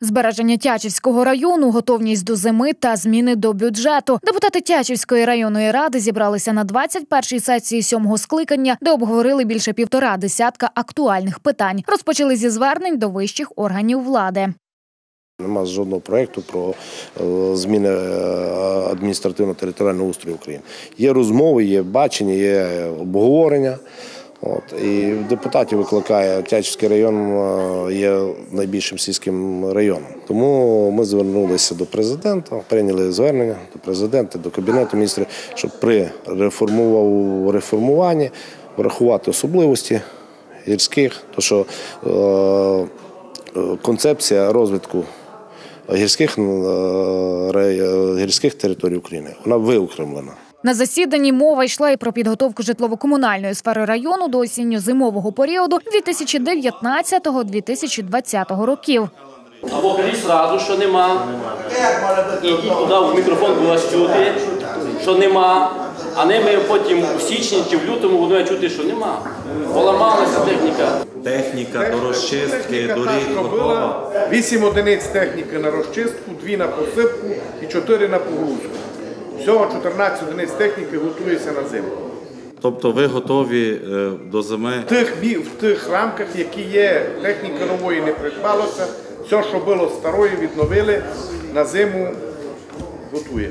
Збереження Тячівського району, готовність до зими та зміни до бюджету. Депутати Тячівської районної ради зібралися на 21-й сесії сьомого скликання, де обговорили більше півтора десятка актуальних питань. Розпочали зі звернень до вищих органів влади. Нема жодного проєкту про е, зміни е, адміністративно-територіального устрою України. Є розмови, є бачення, є обговорення. От, і депутатів викликає Тячівський район е, є найбільшим сільським районом. Тому ми звернулися до президента, прийняли звернення до президента, до кабінету міністрів, щоб при реформуванні врахувати особливості гірських, то що е, е, концепція розвитку гірських, е, гірських територій України вона виокремлена. На засіданні мова йшла і про підготовку житлово-комунальної сфери району до осінньо-зимового періоду 2019-2020 років. Або кажіть зразу, що нема. Ідіть туди в мікрофон було чути, що нема. А не ми потім у січні чи в лютому будемо чути, що нема. Поламалася техніка. Техніка до розчистки, доріг 8 одиниць техніки на розчистку, 2 на посипку і 4 на погрузку. Всього 14 одиниць техніки готується на зиму. Тобто ви готові е, до зими. В тих, в тих рамках, які є, техніки нової не придбалося, все, що було старої, відновили, на зиму готує.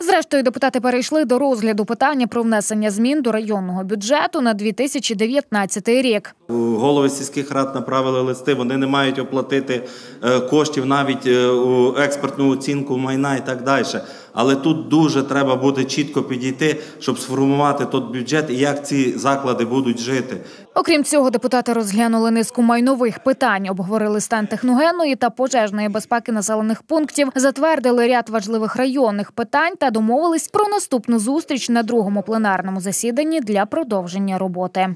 Зрештою, депутати перейшли до розгляду питання про внесення змін до районного бюджету на 2019 рік. Голови сільських рад направили листи, вони не мають оплатити е, коштів навіть е, у експертну оцінку майна і так далі. Але тут дуже треба буде чітко підійти, щоб сформувати той бюджет і як ці заклади будуть жити. Окрім цього, депутати розглянули низку майнових питань, обговорили стан техногенної та пожежної безпеки населених пунктів, затвердили ряд важливих районних питань та домовились про наступну зустріч на другому пленарному засіданні для продовження роботи.